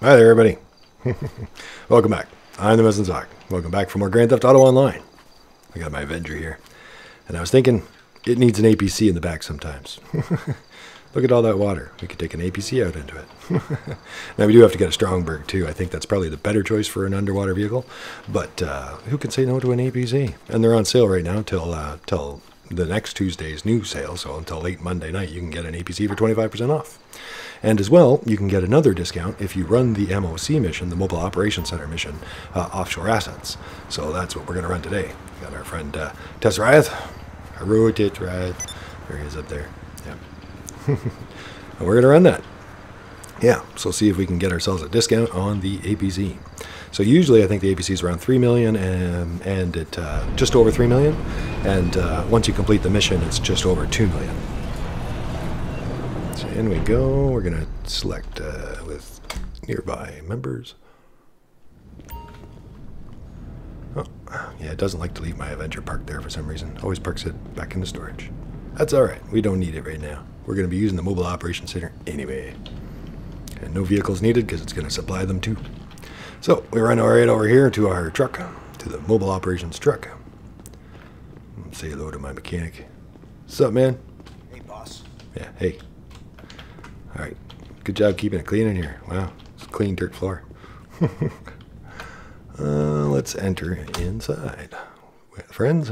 Hi there, everybody. Welcome back. I'm the Missing Sock. Welcome back for more Grand Theft Auto Online. I got my Avenger here. And I was thinking, it needs an APC in the back sometimes. Look at all that water. We could take an APC out into it. now, we do have to get a Stromberg, too. I think that's probably the better choice for an underwater vehicle. But uh, who can say no to an APC? And they're on sale right now till, uh, till the next Tuesday's new sale. So until late Monday night, you can get an APC for 25% off. And as well, you can get another discount if you run the MOC mission, the Mobile Operations Center mission, uh, offshore assets. So that's what we're going to run today. We got our friend uh, Tesrieth. Hello, Tesrieth. There he is up there. Yeah. and we're going to run that. Yeah, so see if we can get ourselves a discount on the APC. So usually I think the APC is around 3 million and, and it uh, just over 3 million. And uh, once you complete the mission, it's just over 2 million. So in we go. We're going to select uh, with nearby members. Oh, yeah, it doesn't like to leave my Avenger parked there for some reason. Always parks it back into storage. That's all right. We don't need it right now. We're going to be using the Mobile Operations Center anyway. And no vehicles needed because it's going to supply them too. So we run right over here to our truck, to the Mobile Operations truck. Say hello to my mechanic. What's up, man? Hey, boss. Yeah, hey. All right. Good job keeping it clean in here. Wow, it's a clean dirt floor. uh, let's enter inside with friends.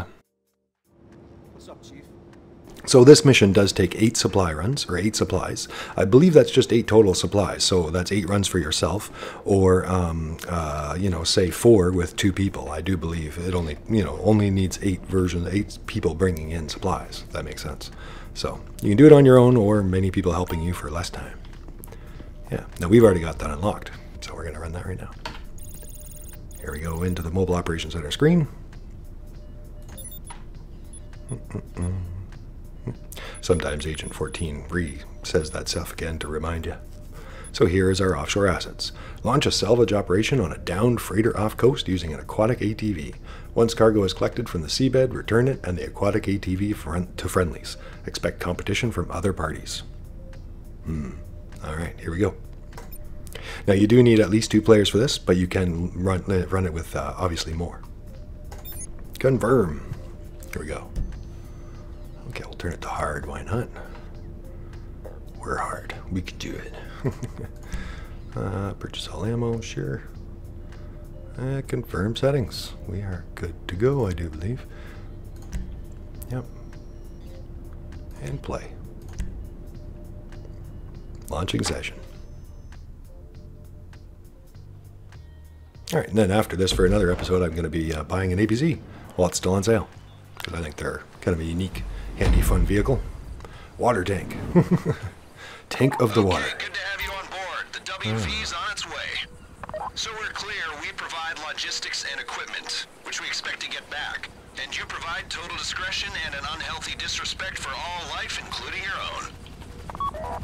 So this mission does take eight supply runs, or eight supplies. I believe that's just eight total supplies. So that's eight runs for yourself, or um, uh, you know, say four with two people. I do believe it only, you know, only needs eight versions, eight people bringing in supplies. That makes sense. So you can do it on your own, or many people helping you for less time. Yeah. Now we've already got that unlocked, so we're gonna run that right now. Here we go into the mobile operations center screen. Mm-mm-mm. Sometimes Agent 14 re says that stuff again to remind you. So here is our offshore assets. Launch a salvage operation on a downed freighter off coast using an aquatic ATV. Once cargo is collected from the seabed, return it and the aquatic ATV front to friendlies. Expect competition from other parties. Hmm. All right, here we go. Now you do need at least two players for this, but you can run run it with uh, obviously more. Confirm. Here we go. Okay, we'll turn it to hard. Why not? We're hard. We could do it. uh, purchase all ammo, sure. Uh, confirm settings. We are good to go, I do believe. Yep. And play. Launching session. All right, and then after this, for another episode, I'm going to be uh, buying an APC while it's still on sale. Because I think they're kind of a unique, handy, fun vehicle. Water tank. tank of the okay, water. Good to have you on board. The WV's on its way. So we're clear, we provide logistics and equipment, which we expect to get back. And you provide total discretion and an unhealthy disrespect for all life, including your own.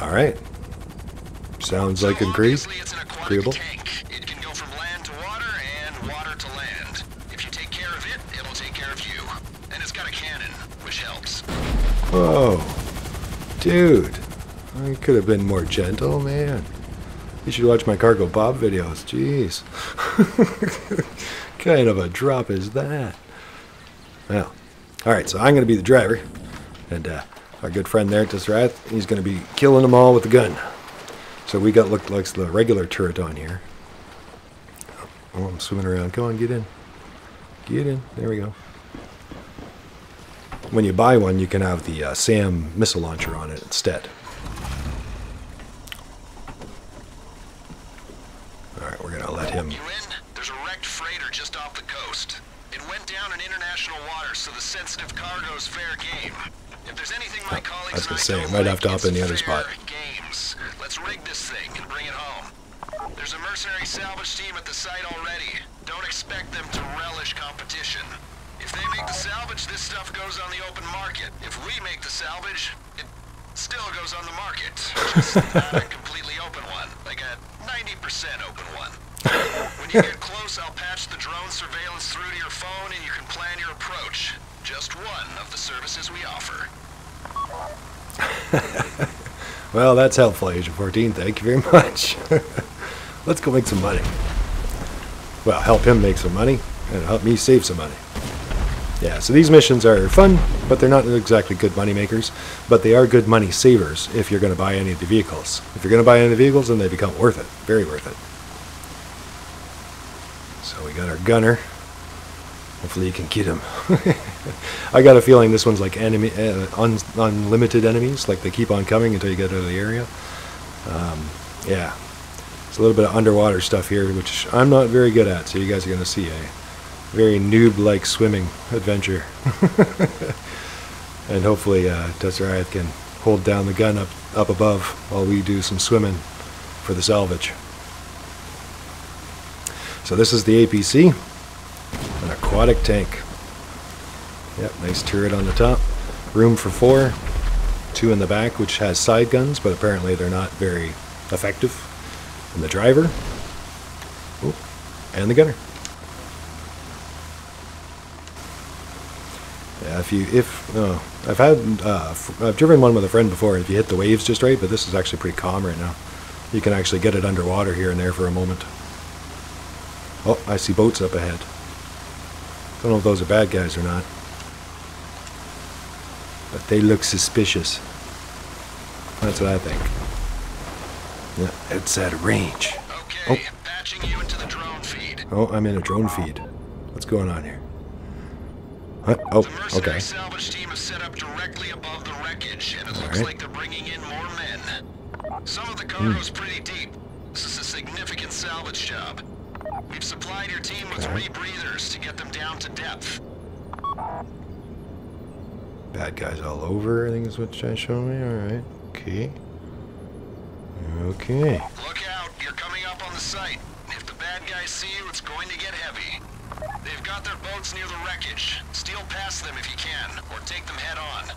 All right. Sounds like so agree. obviously it's an agreeable. tank. Whoa. Dude. I could have been more gentle, man. You should watch my Cargobob videos. Jeez. kind of a drop is that? Well, all right, so I'm going to be the driver. And uh, our good friend there, Tesrieth, he's going to be killing them all with the gun. So we got look like the regular turret on here. Oh, I'm swimming around. Come on, get in. Get in. There we go. When you buy one, you can have the uh, SAM missile launcher on it instead. All right, we're gonna let him. You in? There's a wrecked freighter just off the coast. It went down in international waters, so the sensitive cargo's fair game. If there's anything my colleagues was gonna say, I I might have to hop in the other spot. Games. Let's rig this thing and bring it home. There's a mercenary salvage team at the site already. Don't expect them to relish competition. Salvage, this stuff goes on the open market. If we make the salvage, it still goes on the market. Just not a completely open one, like a 90% open one. When you get close, I'll patch the drone surveillance through to your phone and you can plan your approach. Just one of the services we offer. Well, that's helpful, Agent 14. Thank you very much. Let's go make some money. Well, help him make some money, and help me save some money. Yeah, so these missions are fun, but they're not exactly good money makers. But they are good money savers if you're going to buy any of the vehicles. If you're going to buy any of the vehicles, then they become worth it. Very worth it. So we got our gunner. Hopefully you can get him. I got a feeling this one's like enemy, uh, un, unlimited enemies. Like they keep on coming until you get out of the area. Um, yeah. It's a little bit of underwater stuff here, which I'm not very good at. So you guys are going to see a very noob-like swimming adventure. and hopefully uh, Tesrieth can hold down the gun up, up above while we do some swimming for the salvage. So this is the APC, an aquatic tank. Yep, nice turret on the top. Room for four, two in the back, which has side guns, but apparently they're not very effective. And the driver, and the gunner. If you if oh, I've had uh, I've driven one with a friend before. If you hit the waves just right, but this is actually pretty calm right now. You can actually get it underwater here and there for a moment. Oh, I see boats up ahead. Don't know if those are bad guys or not, but they look suspicious. That's what I think. Yeah, it's at range. Okay, patching you into the drone feed. Oh, I'm in a drone feed. What's going on here? What? Oh, The mercenary okay. salvage team is set up directly above the wreckage, and it looks Alright. like they're bringing in more men. Some of the Hmm. cargo's pretty deep. This is a significant salvage job. We've supplied your team with Alright. rebreathers to get them down to depth. Bad guys all over, I think is what you're trying to show me. Alright. Okay. Okay. Look out, you're coming up on the site. Bad guys see you, it's going to get heavy. They've got their boats near the wreckage. Steal past them if you can, or take them head on.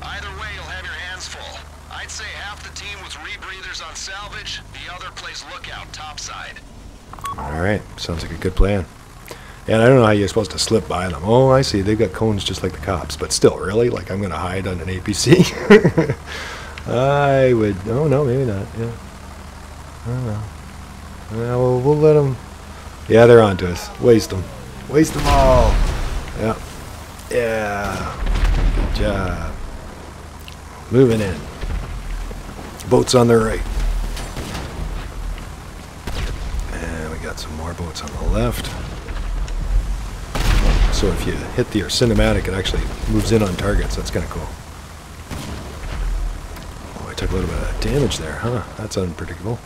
Either way, you'll have your hands full. I'd say half the team with rebreathers on salvage, the other plays lookout topside. Alright. Sounds like a good plan. And I don't know how you're supposed to slip by them. Oh, I see. They've got cones just like the cops. But still, really? Like I'm going to hide on an APC? I would. Oh, no, maybe not. Yeah. I don't know. Yeah, well, we'll let them. Yeah, they're onto us. Waste them. Waste them all. Yeah. Yeah. Good job. Moving in. Boats on the right. And we got some more boats on the left. So if you hit the cinematic, it actually moves in on targets. That's kind of cool. Oh, I took a little bit of damage there, huh? That's unpredictable.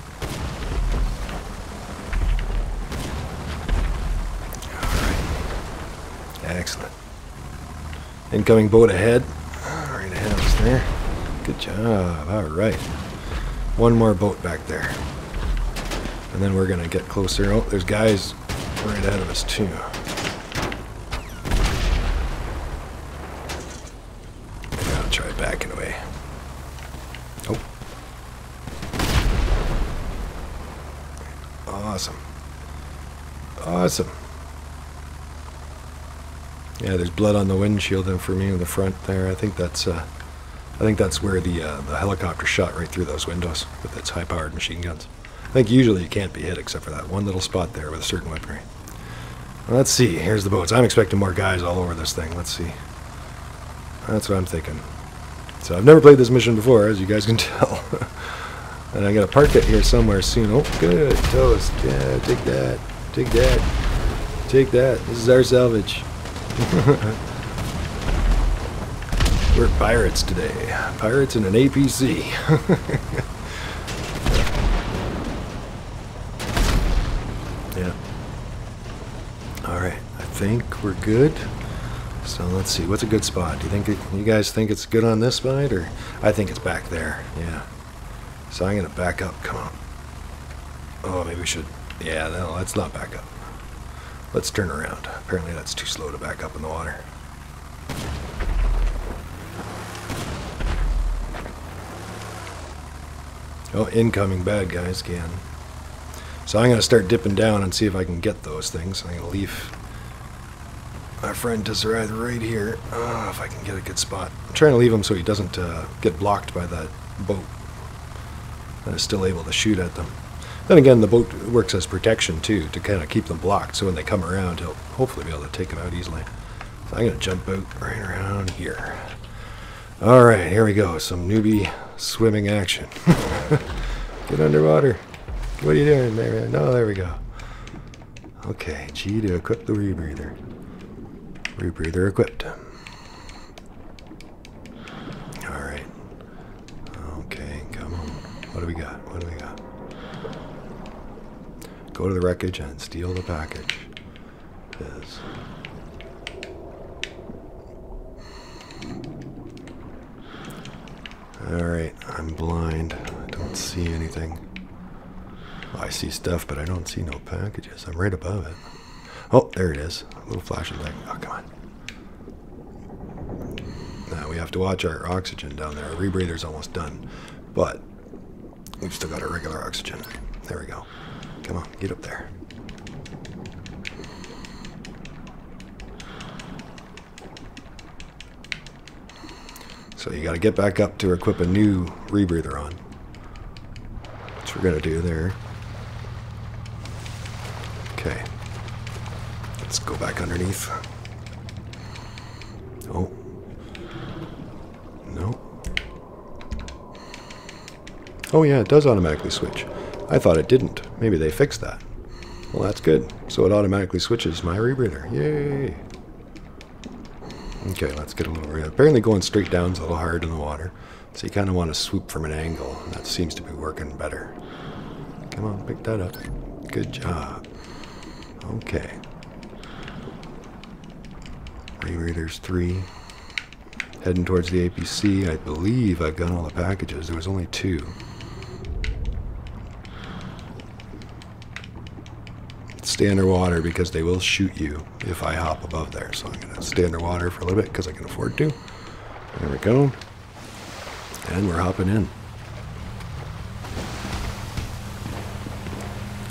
Alright. Excellent. Incoming boat ahead. Right ahead of us there. Good job. Alright. One more boat back there. And then we're going to get closer. Oh, there's guys right ahead of us, too. Try backing away. Oh. Awesome. Awesome. Yeah, there's blood on the windshield and for me in the front there. I think that's uh, I think that's where the uh, the helicopter shot right through those windows with its high-powered machine guns. I think usually you can't be hit except for that one little spot there with a certain weaponry. Well, let's see. Here's the boats. I'm expecting more guys all over this thing. Let's see. That's what I'm thinking. So I've never played this mission before, as you guys can tell. and I gotta park it here somewhere soon. Oh, good. Toast. Yeah, take that. Take that. Take that. This is our salvage. We're pirates today. Pirates in an APC. yeah. Alright, I think we're good. So let's see, what's a good spot? Do you think it, you guys think it's good on this side, or I think it's back there? Yeah. So I'm gonna back up. Come on. Oh, maybe we should. Yeah, no, let's not back up. Let's turn around. Apparently, that's too slow to back up in the water. Oh, incoming bad guys again. So I'm gonna start dipping down and see if I can get those things. I'm gonna leave my friend Tesrieth right here. Oh, if I can get a good spot. I'm trying to leave him so he doesn't uh, get blocked by that boat. and is still able to shoot at them. Then again, the boat works as protection too, to kind of keep them blocked. So when they come around, he'll hopefully be able to take them out easily. So I'm gonna jump out right around here. All right, here we go. Some newbie swimming action. Get underwater. What are you doing there? No, there we go. Okay, G to equip the rebreather. Rebreather equipped. Alright. Okay, come on. What do we got? Go to the wreckage and steal the package. Alright, I'm blind. I don't see anything. Well, I see stuff, but I don't see no packages. I'm right above it. Oh, there it is. A little flashing light. Oh, come on. Now we have to watch our oxygen down there. Our rebreather's almost done. But we've still got our regular oxygen. There we go. Come on, get up there. So you got to get back up to equip a new rebreather on. What we're to do there. Okay. Let's go back underneath. Oh. No. Oh yeah, it does automatically switch. I thought it didn't. Maybe they fixed that. Well, that's good. So it automatically switches my rebreather. Yay! Okay, let's get a little... Apparently going straight down is a little hard in the water. So you kind of want to swoop from an angle. And that seems to be working better. Come on, pick that up. Good job. Okay. Rebreathers 3. Heading towards the APC. I believe I've got all the packages. There was only two. Stay underwater because they will shoot you if I hop above there. So I'm going to stay underwater for a little bit because I can afford to. There we go. And we're hopping in.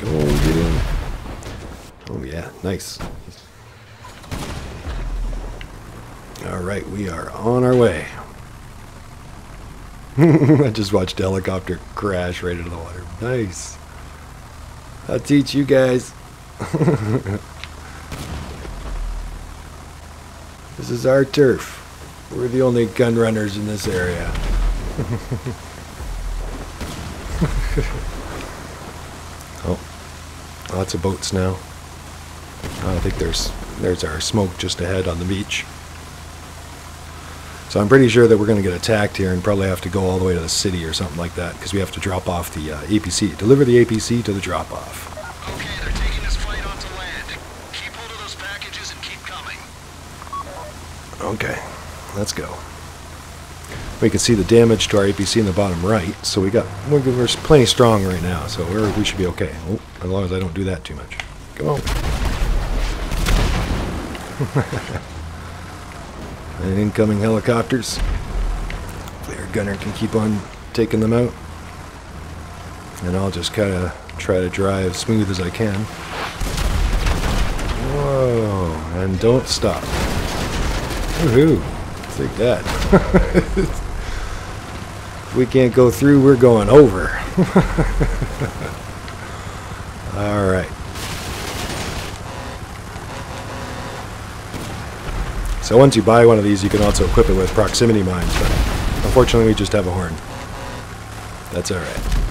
Go on, get in. Oh yeah, nice. All right, we are on our way. I just watched a helicopter crash right into the water. Nice. I'll teach you guys. this is our turf. We're the only gun runners in this area. oh, lots of boats now. I think there's there's our smoke just ahead on the beach. So I'm pretty sure that we're going to get attacked here and probably have to go all the way to the city or something like that because we have to drop off the uh, APC. Deliver the APC to the drop off. Okay, they're taking this flight onto land. Keep hold of those packages and keep coming. Okay, let's go. We can see the damage to our APC in the bottom right, so we got we're, we're plenty strong right now, so we're, we should be okay. Oh, as long as I don't do that too much. Come on. and incoming helicopters. Our gunner can keep on taking them out. And I'll just kind of try to drive smooth as I can. Whoa, and don't stop. Woohoo! Take that. if we can't go through, we're going over. All right. So once you buy one of these, you can also equip it with proximity mines, but unfortunately we just have a horn. That's all right.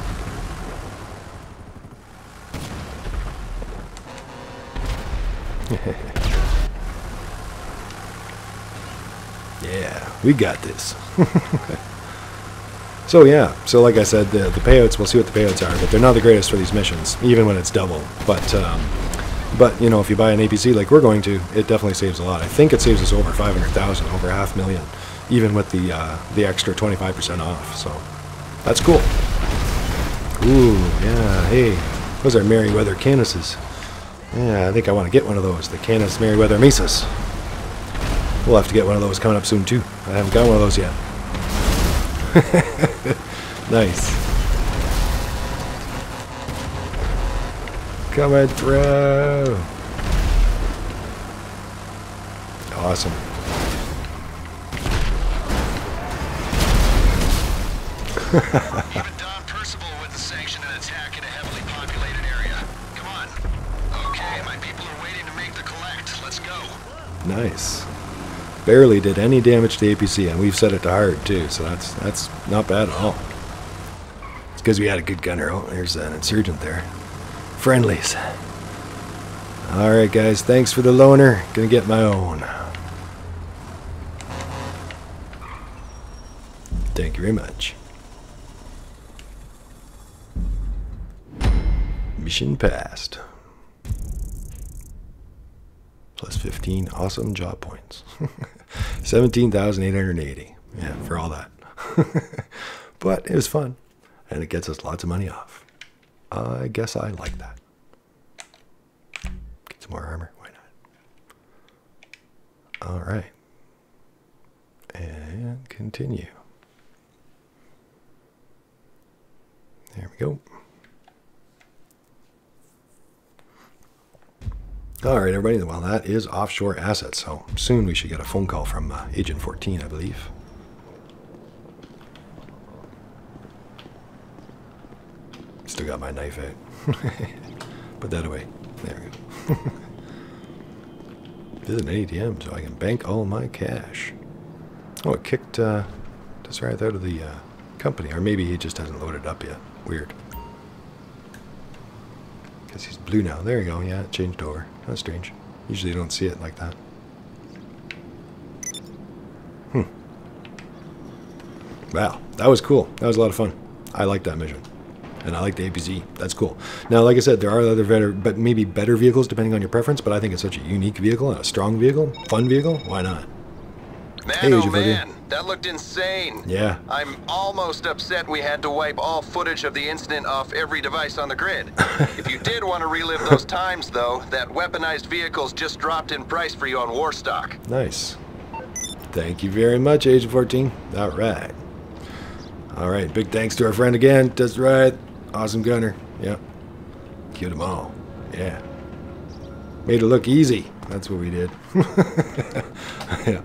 We got this. so yeah, so like I said, the, the payouts, we'll see what the payouts are, but they're not the greatest for these missions, even when it's double. But um, but you know, if you buy an APC like we're going to, it definitely saves a lot. I think it saves us over 500,000, over half million, even with the uh, the extra 25% off. So that's cool. Ooh, yeah. Hey, those are Merryweather Canuses. Yeah, I think I want to get one of those. The Canis Merryweather Mesas. We'll have to get one of those coming up soon too. I haven't got one of those yet. nice. Coming through. Awesome. Don Percival sanction attack in a heavily populated area. Come on. Okay, my people are waiting to make the collect. Let's go. Nice. Barely did any damage to APC, and we've set it to hard too, so that's that's not bad at all. It's because we had a good gunner. Oh, there's an insurgent there. Friendlies. Alright, guys, thanks for the loaner. Gonna get my own. Thank you very much. Mission passed. Plus 15 awesome job points. 17,880. Yeah, for all that. but it was fun. And it gets us lots of money off. I guess I like that. Get some more armor. Why not? All right. And continue. There we go. All right, everybody. Well, that is offshore assets. So soon we should get a phone call from uh, Agent 14, I believe. Still got my knife out. Put that away. There we go. this is an ATM so I can bank all my cash. Oh, it kicked uh, Tesrieth out of the uh, company. Or maybe he just hasn't loaded up yet. Weird. Because he's blue now. There you go. Yeah, it changed over. That's strange. Usually you don't see it like that. Hmm. Wow, that was cool. That was a lot of fun. I like that mission. And I like the APC. That's cool. Now, like I said, there are other better, but maybe better vehicles depending on your preference. But I think it's such a unique vehicle and a strong vehicle, fun vehicle. Why not? Man, Hey, oh man, that looked insane. Yeah. I'm almost upset we had to wipe all footage of the incident off every device on the grid. if you did want to relive those times, though, that weaponized vehicle's just dropped in price for you on Warstock. Nice. Thank you very much, Agent 14. All right. All right. Big thanks to our friend again. That's right. Awesome gunner. Yep. Killed them all. Yeah. Made it look easy. That's what we did. yeah.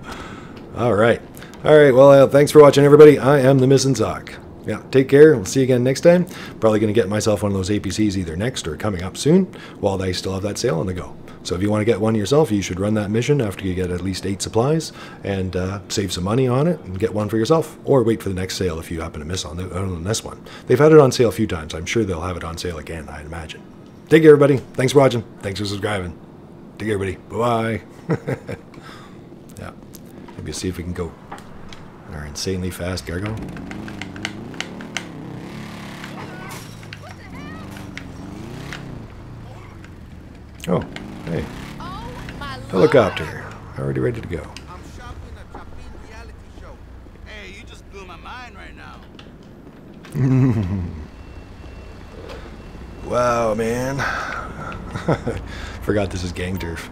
All right. All right. Well, uh, thanks for watching, everybody. I am the Missing Sock. Yeah. Take care. We'll see you again next time. Probably going to get myself one of those APCs either next or coming up soon while they still have that sale on the go. So if you want to get one yourself, you should run that mission after you get at least eight supplies and uh, save some money on it and get one for yourself, or wait for the next sale if you happen to miss on, the, on this one. They've had it on sale a few times. I'm sure they'll have it on sale again. I'd imagine. Take care, everybody. Thanks for watching. Thanks for subscribing. Take care, everybody. Bye bye. yeah. Maybe see if we can go our insanely fast cargo. Oh, hey. Helicopter. Already ready to go. Wow, man. Forgot this is gang turf.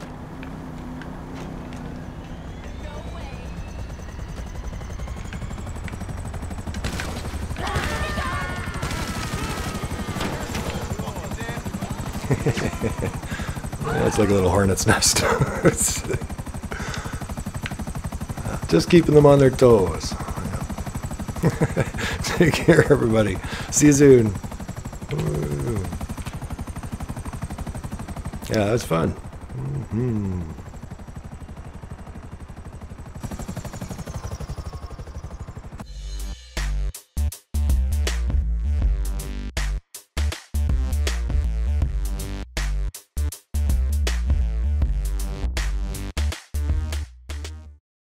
That's like a little hornet's nest. Just keeping them on their toes. Take care, everybody. See you soon. Woo. Yeah, that was fun. hmm